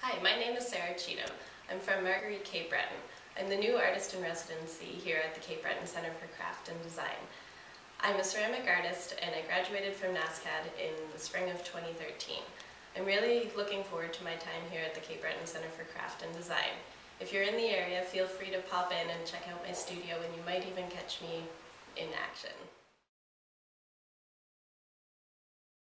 Hi, my name is Sarah Cheetham. I'm from Margaree Cape Breton. I'm the new artist in residency here at the Cape Breton Centre for Craft and Design. I'm a ceramic artist and I graduated from NASCAD in the spring of 2013. I'm really looking forward to my time here at the Cape Breton Centre for Craft and Design. If you're in the area, feel free to pop in and check out my studio and you might even catch me in action.